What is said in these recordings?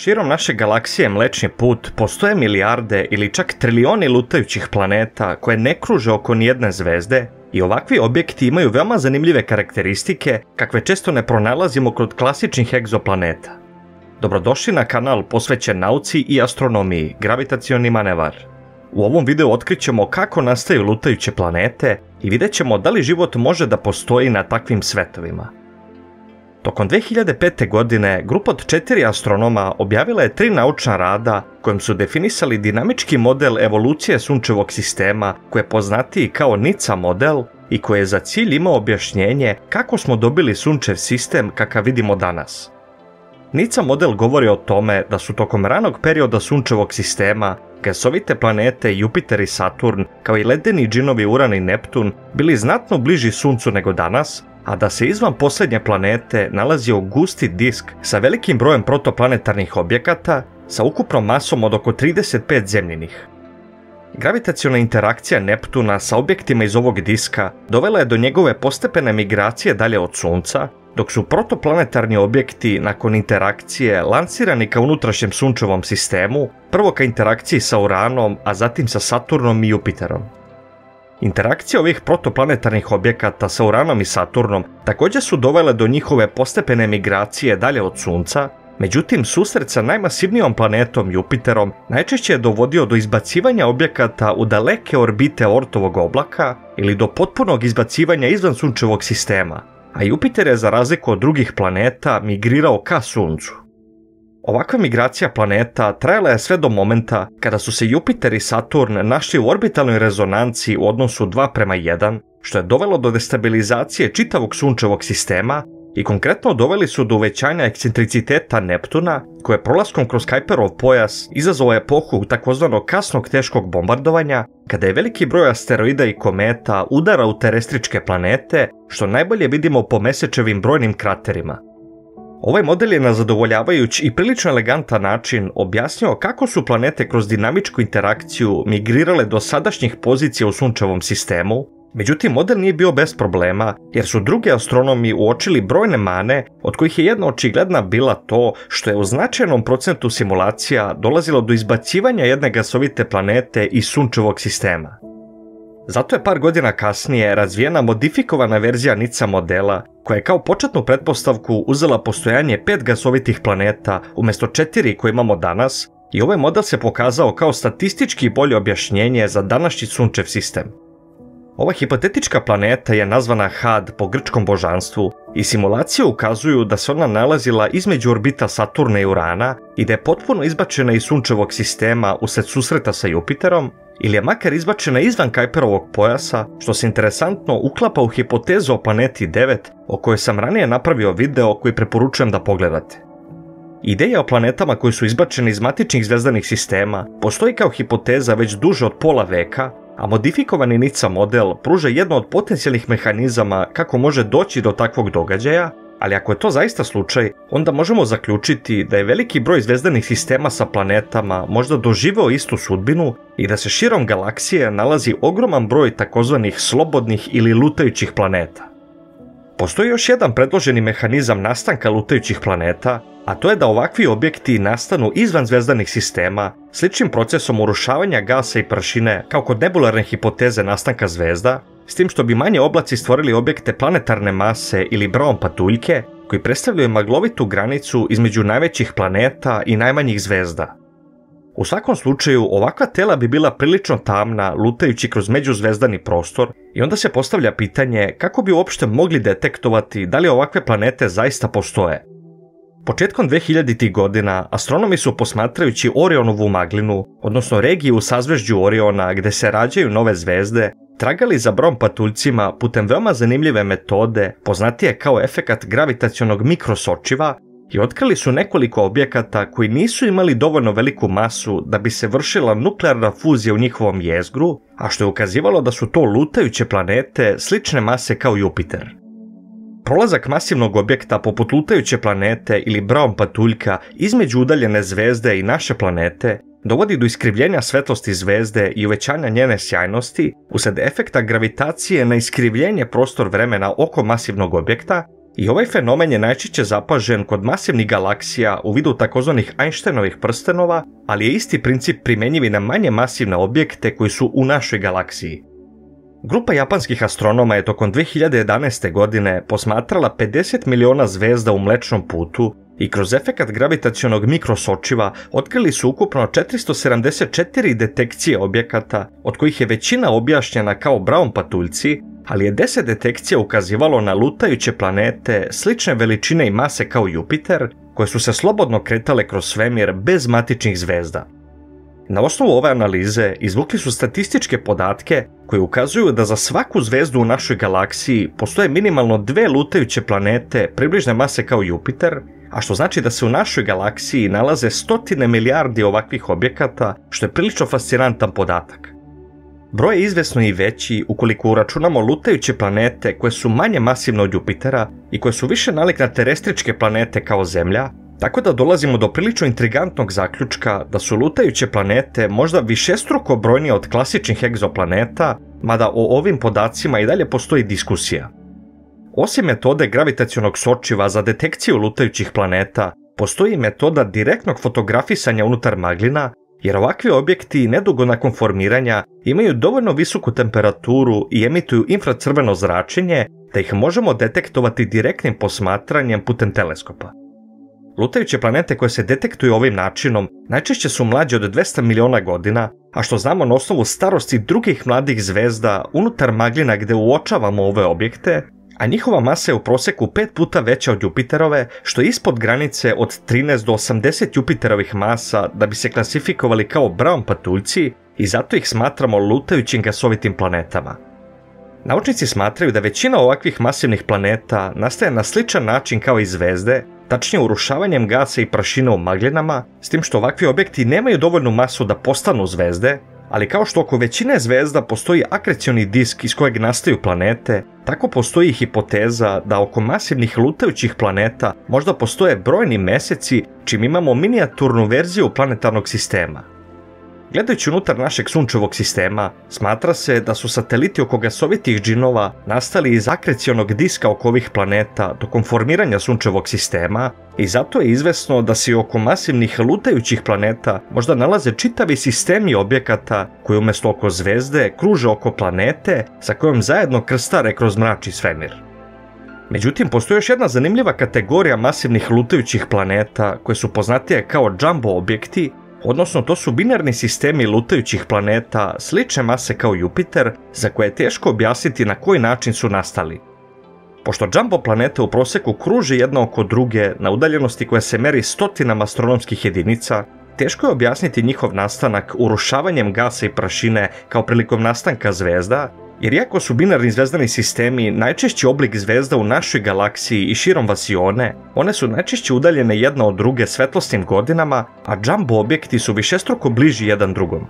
Širom naše galaksije Mlečni put postoje milijarde ili čak trilijoni lutajućih planeta koje ne kruže oko nijedne zvezde i ovakvi objekti imaju veoma zanimljive karakteristike kakve često ne pronalazimo kod klasičnih egzoplaneta. Dobrodošli na kanal posvećen nauci i astronomiji, gravitacioni manevar. U ovom videu otkrićemo kako nastaju lutajuće planete i vidjet ćemo da li život može da postoji na takvim svetovima. Tokom 2005. godine grupa od četiri astronoma objavila je tri naučna rada kojim su definisali dinamički model evolucije sunčevog sistema koji je poznatiji kao NICA model i koji je za cilj imao objašnjenje kako smo dobili sunčev sistem kakav vidimo danas. NICA model govori o tome da su tokom ranog perioda sunčevog sistema gasovite planete Jupiter i Saturn, kao i ledeni džinovi Uran i Neptun, bili znatno bliži suncu nego danas, a da se izvan posljednje planete nalazio gusti disk sa velikim brojem protoplanetarnih objekata sa ukupnom masom od oko 35 zemljinih. Gravitaciona interakcija Neptuna sa objektima iz ovog diska dovela je do njegove postepene migracije dalje od Sunca, dok su protoplanetarni objekti nakon interakcije lansirani ka unutrašnjem sunčevom sistemu, prvo ka interakciji sa Uranom, a zatim sa Saturnom i Jupiterom. Interakcije ovih protoplanetarnih objekata sa Uranom i Saturnom također su dovele do njihove postepene migracije dalje od Sunca, međutim susret sa najmasivnijom planetom Jupiterom najčešće je dovodio do izbacivanja objekata u daleke orbite ortovog oblaka ili do potpunog izbacivanja izvan sunčevog sistema, a Jupiter je za razliku od drugih planeta migrirao ka Suncu. Ovakva migracija planeta trajala je sve do momenta kada su se Jupiter i Saturn našli u orbitalnoj rezonanci u odnosu 2 prema 1, što je dovelo do destabilizacije čitavog sunčevog sistema i konkretno doveli su do uvećanja ekscentriciteta Neptuna, koje prolaskom kroz Kuiperov pojas izazvao epohu takozvanog kasnog teškog bombardovanja, kada je veliki broj asteroida i kometa udara u terestričke planete, što najbolje vidimo po mesečevim brojnim kraterima. Ovaj model je na zadovoljavajući i prilično elegantan način objasnio kako su planete kroz dinamičku interakciju migrirale do sadašnjih pozicija u sunčevom sistemu, međutim model nije bio bez problema jer su drugi astronomi uočili brojne mane od kojih je jedna očigledna bila to što je u značajnom procentu simulacija dolazilo do izbacivanja jedne gasovite planete iz sunčevog sistema. Zato je par godina kasnije razvijena modifikovana verzija NICA modela koja je kao početnu pretpostavku uzela postojanje pet gasovitih planeta umjesto četiri koje imamo danas i ovaj model se pokazao kao statistički bolje objašnjenje za današnji sunčev sistem. Ova hipotetička planeta je nazvana Had po grčkom božanstvu i simulacije ukazuju da se ona nalazila između orbita Saturna i Urana i da je potpuno izbačena iz sunčevog sistema usred susreta sa Jupiterom ili je makar izbačena izvan Kuiperovog pojasa, što se interesantno uklapa u hipotezu o planeti 9, o kojoj sam ranije napravio video koji preporučujem da pogledate. Ideja o planetama koji su izbačene iz matičnih zvezdanih sistema postoji kao hipoteza već duže od pola veka, a modifikovani NICA model pruža jedno od potencijalnih mehanizama kako može doći do takvog događaja, ali ako je to zaista slučaj, onda možemo zaključiti da je veliki broj zvezdanih sistema sa planetama možda doživeo istu sudbinu i da se širom galaksije nalazi ogroman broj takozvanih slobodnih ili lutajućih planeta. Postoji još jedan predloženi mehanizam nastanka lutajućih planeta, a to je da ovakvi objekti nastanu izvan zvezdanih sistema, sličnim procesom urušavanja gasa i prašine kao kod nebularne hipoteze nastanka zvezda, s tim što bi manje oblaci stvorili objekte planetarne mase ili braon patuljke, koji predstavljaju maglovitu granicu između najvećih planeta i najmanjih zvezda. U svakom slučaju, ovakva tela bi bila prilično tamna, lutajući kroz međuzvezdani prostor i onda se postavlja pitanje kako bi uopšte mogli detektovati da li ovakve planete zaista postoje. Početkom 2000. godina astronomi su posmatrajući Orionovu maglinu, odnosno regiju u sazvežđu Oriona gdje se rađaju nove zvezde, tragali za brom patuljcima putem veoma zanimljive metode, poznatije kao efekat gravitacionog mikrosočiva, i otkrili su nekoliko objekata koji nisu imali dovoljno veliku masu da bi se vršila nuklearna fuzija u njihovom jezgru, a što je ukazivalo da su to lutajuće planete slične mase kao Jupiter. Prolazak masivnog objekta poput lutajuće planete ili Brown patuljka između udaljene zvezde i naše planete dovodi do iskrivljenja svetlosti zvezde i uvećanja njene sjajnosti usred efekta gravitacije na iskrivljenje prostor vremena oko masivnog objekta I ovaj fenomen je najčešće zapažen kod masivnih galaksija u vidu takozvanih Einsteinovih prstenova, ali je isti princip primjenjiv i na manje masivne objekte koji su u našoj galaksiji. Grupa japanskih astronoma je tokom 2011. godine posmatrala 50 miliona zvezda u Mlečnom putu i kroz efekat gravitacionog mikrosočiva otkrili su ukupno 474 detekcije objekata, od kojih je većina objašnjena kao Brown patuljci, ali je 10 detekcija ukazivalo na lutajuće planete slične veličine i mase kao Jupiter, koje su se slobodno kretale kroz svemir bez matičnih zvezda. Na osnovu ove analize izvukli su statističke podatke koji ukazuju da za svaku zvezdu u našoj galaksiji postoje minimalno dve lutajuće planete približne mase kao Jupiter, a što znači da se u našoj galaksiji nalaze stotine milijardi ovakvih objekata, što je prilično fascinantan podatak. Broj je izvesno i veći ukoliko uračunamo lutajuće planete koje su manje masivne od Jupitera i koje su više nalik na terestričke planete kao Zemlja, tako da dolazimo do prilično intrigantnog zaključka da su lutajuće planete možda višestruko brojnije od klasičnih egzoplaneta, mada o ovim podacima i dalje postoji diskusija. Osim metode gravitacionog sočiva za detekciju lutajućih planeta, postoji metoda direktnog fotografisanja unutar maglina, jer ovakvi objekti nedugo nakon formiranja imaju dovoljno visoku temperaturu i emituju infracrveno zračenje da ih možemo detektovati direktnim posmatranjem putem teleskopa. Lutajuće planete koje se detektuju ovim načinom najčešće su mlađe od 200 miliona godina, a što znamo na osnovu starosti drugih mladih zvezda unutar maglina gde uočavamo ove objekte, a njihova masa je u proseku pet puta veća od Jupiterove, što je ispod granice od 13 do 80 Jupiterovih masa da bi se klasifikovali kao Brown patuljci i zato ih smatramo lutajućim gasovitim planetama. Naučnici smatraju da većina ovakvih masivnih planeta nastaje na sličan način kao i zvezde, tačnije urušavanjem gasa i prašine u maglinama, s tim što ovakvi objekti nemaju dovoljnu masu da postanu zvezde, ali kao što oko većine zvezda postoji akrecioni disk iz kojeg nastaju planete, tako postoji hipoteza da oko masivnih lutajućih planeta možda postoje brojni meseci čim imamo minijaturnu verziju planetarnog sistema. Gledajući unutar našeg sunčevog sistema, smatra se da su sateliti oko gasovitih džinova nastali iz akrecionog diska oko ovih planeta tokom formiranja sunčevog sistema i zato je izvesno da se oko masivnih lutajućih planeta možda nalaze čitavi sistemi objekata koji umjesto oko zvezde kruže oko planete sa kojom zajedno krstare kroz mrači svemir. Međutim, postoji još jedna zanimljiva kategorija masivnih lutajućih planeta koje su poznatije kao jumbo objekti Odnosno, to su binarni sistemi lutajućih planeta slične mase kao Jupiter, za koje je teško objasniti na koji način su nastali. Pošto jumbo planete u proseku kruže jedna oko druge na udaljenosti koja se meri stotinama astronomskih jedinica, teško je objasniti njihov nastanak urušavanjem gasa i prašine kao prilikom nastanka zvezda, jer iako su binarni zvezdani sistemi najčešći oblik zvezda u našoj galaksiji i širom vasione, one su najčešće udaljene jedna od druge svetlosnim godinama, a jumbo objekti su višestruko bliži jedan drugom.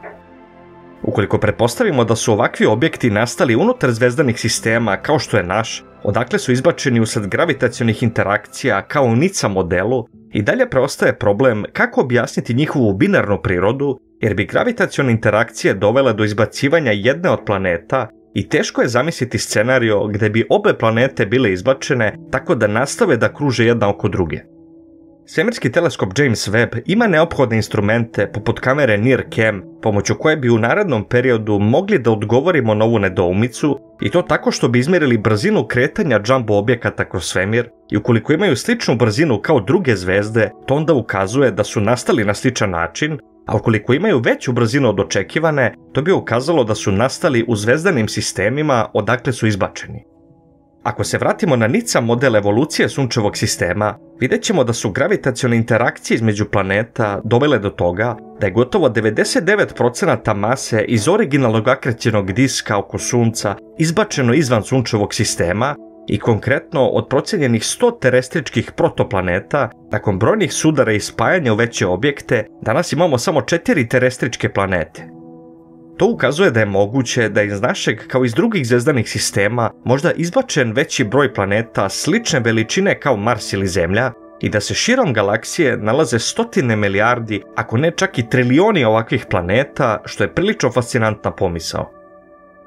Ukoliko pretpostavimo da su ovakvi objekti nastali unutar zvezdanih sistema kao što je naš, odakle su izbačeni usled gravitacionih interakcija kao u NICA modelu, i dalje preostaje problem kako objasniti njihovu binarnu prirodu, jer bi gravitacione interakcije dovele do izbacivanja jedne od planeta i teško je zamisliti scenario gdje bi obe planete bile izbačene tako da nastave da kruže jedna oko druge. Svemirski teleskop James Webb ima neophodne instrumente poput kamere NIRCam pomoću koje bi u narednom periodu mogli da odgovorimo na ovu nedoumicu i to tako što bi izmjerili brzinu kretanja jumbo objekata kroz svemir i ukoliko imaju sličnu brzinu kao druge zvezde, to onda ukazuje da su nastali na sličan način, a ukoliko imaju veću brzinu od očekivane, to bi ukazalo da su nastali u zvezdanim sistemima odakle su izbačeni. Ako se vratimo na NICA model evolucije sunčevog sistema, vidjet ćemo da su gravitacione interakcije između planeta dovele do toga da je gotovo 99% mase iz originalnog akrećenog diska oko sunca izbačeno izvan sunčevog sistema i konkretno od procjenjenih 100 terestričkih protoplaneta, nakon brojnih sudara i spajanja u veće objekte, danas imamo samo 4 terestričke planete. To ukazuje da je moguće da iz našeg kao iz drugih zvezdanih sistema možda izbačen veći broj planeta slične veličine kao Mars ili Zemlja i da se širom galaksije nalaze stotine milijardi, ako ne čak i trilioni ovakvih planeta, što je prilično fascinantna pomisao.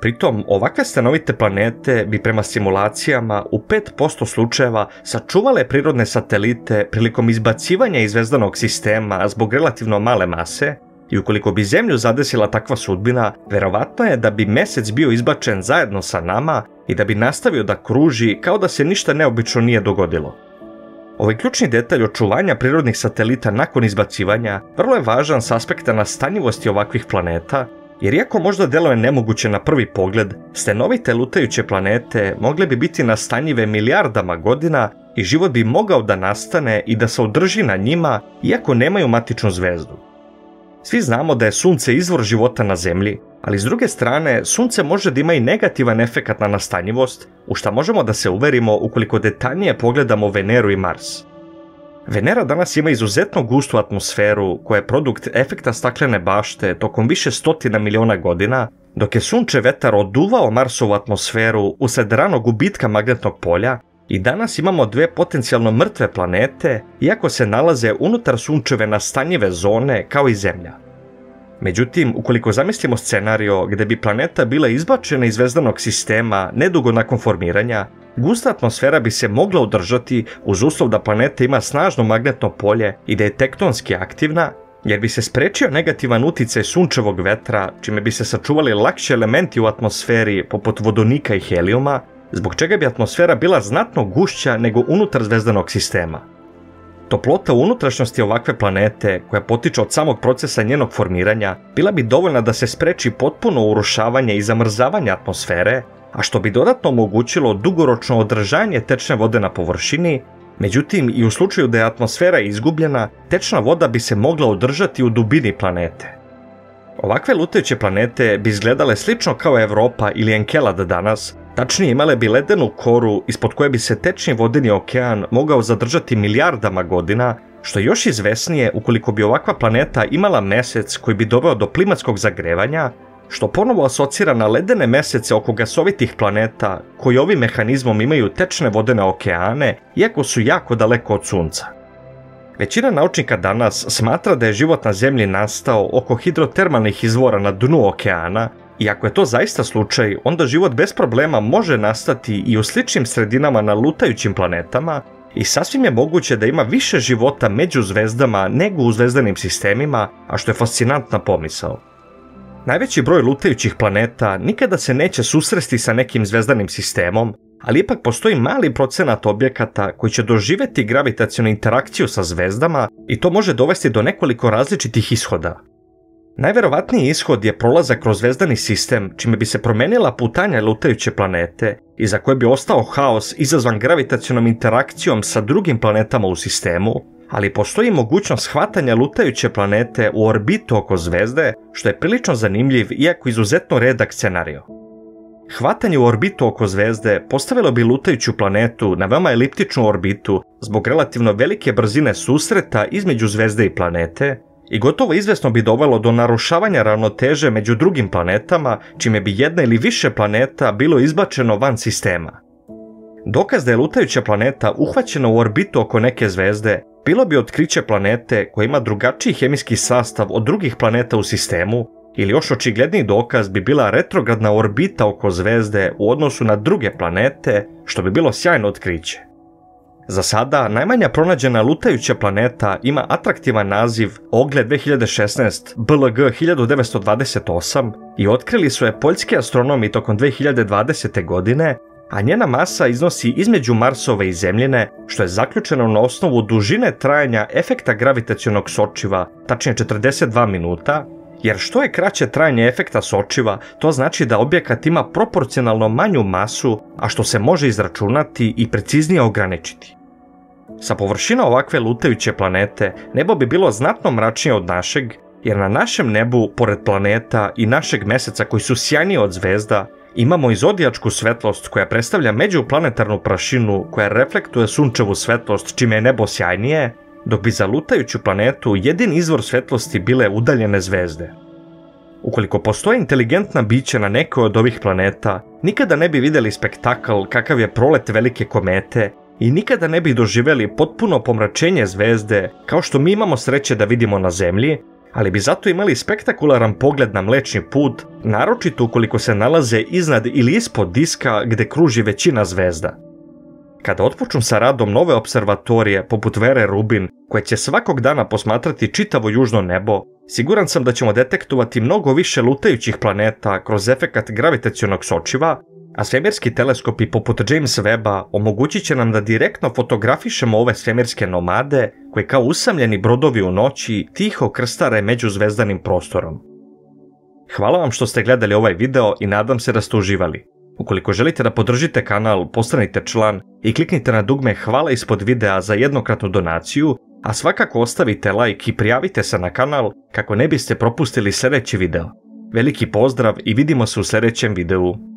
Pritom, ovakve stanovite planete bi prema simulacijama u 5% slučajeva sačuvale prirodne satelite prilikom izbacivanja iz zvezdanog sistema zbog relativno male mase, i ukoliko bi Zemlju zadesila takva sudbina, verovatno je da bi Mesec bio izbačen zajedno sa nama i da bi nastavio da kruži kao da se ništa neobično nije dogodilo. Ovaj ključni detalj očuvanja prirodnih satelita nakon izbacivanja vrlo je važan s aspekta nastanjivosti ovakvih planeta, jer iako možda deluje nemoguće na prvi pogled, stenovite lutajuće planete mogle bi biti nastanjive milijardama godina i život bi mogao da nastane i da se održi na njima iako nemaju matičnu zvezdu. Svi znamo da je sunce izvor života na zemlji, ali s druge strane, sunce može da ima i negativan efekat na nastanjivost, u šta možemo da se uverimo ukoliko detaljnije pogledamo Veneru i Mars. Venera danas ima izuzetno gustu atmosferu koja je produkt efekta staklene bašte tokom više stotina miliona godina, dok je sunče vetar oduvao Marsovu atmosferu usled ranog gubitka magnetnog polja i danas imamo dve potencijalno mrtve planete, iako se nalaze unutar sunčeve nastanjive zone kao i Zemlja. Međutim, ukoliko zamislimo scenario gdje bi planeta bila izbačena iz zvezdanog sistema nedugo nakon formiranja, gusta atmosfera bi se mogla održati uz uslov da planeta ima snažno magnetno polje i da je tektonski aktivna, jer bi se sprečio negativan uticaj sunčevog vetra, čime bi se sačuvali lakši elementi u atmosferi poput vodonika i helijuma, zbog čega bi atmosfera bila znatno gušća nego unutar zvezdanog sistema. Toplota u unutrašnjosti ovakve planete, koja potiče od samog procesa njenog formiranja, bila bi dovoljna da se spreči potpuno urušavanje i zamrzavanje atmosfere, a što bi dodatno omogućilo dugoročno održanje tečne vode na površini, međutim i u slučaju da je atmosfera izgubljena, tečna voda bi se mogla održati u dubini planete. Ovakve lutajuće planete bi izgledale slično kao Europa ili Enkelad danas, Tačnije imale bi ledenu koru ispod koje bi se tečni vodeni okean mogao zadržati milijardama godina, što je još izvesnije ukoliko bi ovakva planeta imala mesec koji bi doveo do klimatskog zagrevanja, što ponovo asocira na ledene mesece oko gasovitih planeta koji ovim mehanizmom imaju tečne vodene okeane, iako su jako daleko od sunca. Većina naučnika danas smatra da je život na Zemlji nastao oko hidrotermalnih izvora na dnu okeana, i ako je to zaista slučaj, onda život bez problema može nastati i u sličnim sredinama na lutajućim planetama i sasvim je moguće da ima više života među zvezdama nego u zvezdanim sistemima, a što je fascinantna pomisao. Najveći broj lutajućih planeta nikada se neće susresti sa nekim zvezdanim sistemom, ali ipak postoji mali procenat objekata koji će doživjeti gravitacijonu interakciju sa zvezdama i to može dovesti do nekoliko različitih ishoda. Najverovatniji ishod je prolazak kroz zvezdani sistem, čime bi se promenila putanja lutajuće planete i za koje bi ostao haos izazvan gravitacionom interakcijom sa drugim planetama u sistemu, ali postoji mogućnost hvatanja lutajuće planete u orbitu oko zvezde, što je prilično zanimljiv iako izuzetno redak scenario. Hvatanje u orbitu oko zvezde postavilo bi lutajuću planetu na veoma eliptičnu orbitu zbog relativno velike brzine susreta između zvezde i planete, i gotovo izvesno bi dovelo do narušavanja ravnoteže među drugim planetama, čime bi jedna ili više planeta bilo izbačeno van sistema. Dokaz da je lutajuća planeta uhvaćena u orbitu oko neke zvezde bilo bi otkriće planete koja ima drugačiji hemijski sastav od drugih planeta u sistemu, ili još očigledniji dokaz bi bila retrogradna orbita oko zvezde u odnosu na druge planete, što bi bilo sjajno otkriće. Za sada, najmanja pronađena lutajuća planeta ima atraktivan naziv Ogle 2016 BLG 1928 i otkrili su je poljski astronomi tokom 2020. godine, a njena masa iznosi između Marsove i Zemljine, što je zaključeno na osnovu dužine trajanja efekta gravitacionog sočiva, tačnije 42 minuta, jer što je kraće trajanje efekta sočiva, to znači da objekat ima proporcionalno manju masu, a što se može izračunati i preciznije ograničiti. Sa površina ovakve lutajuće planete nebo bi bilo znatno mračnije od našeg, jer na našem nebu, pored planeta i našeg meseca koji su sjajniji od zvezda, imamo i zodijačku svetlost koja predstavlja međuplanetarnu prašinu koja reflektuje sunčevu svetlost čime je nebo sjajnije, dok bi za lutajuću planetu jedin izvor svetlosti bile udaljene zvezde. Ukoliko postoje inteligentna bića na nekoj od ovih planeta, nikada ne bi vidjeli spektakl kakav je prolet velike komete i nikada ne bi doživjeli potpuno pomračenje zvezde kao što mi imamo sreće da vidimo na Zemlji, ali bi zato imali spektakularan pogled na mlečni put, naročito ukoliko se nalaze iznad ili ispod diska gde kruži većina zvezda. Kada otpočnu sa radom nove observatorije poput Vere Rubin, koje će svakog dana posmatrati čitavo južno nebo, siguran sam da ćemo detektovati mnogo više lutajućih planeta kroz efekat gravitacionog sočiva, a svemirski teleskopi poput James Weba omogućit će nam da direktno fotografišemo ove svemirske nomade koji kao usamljeni brodovi u noći tiho krstare među zvezdanim prostorom. Hvala vam što ste gledali ovaj video i nadam se da ste uživali. Ukoliko želite da podržite kanal, postanite član i kliknite na dugme hvala ispod videa za jednokratnu donaciju, a svakako ostavite like i prijavite se na kanal kako ne biste propustili sljedeći video. Veliki pozdrav i vidimo se u sljedećem videu.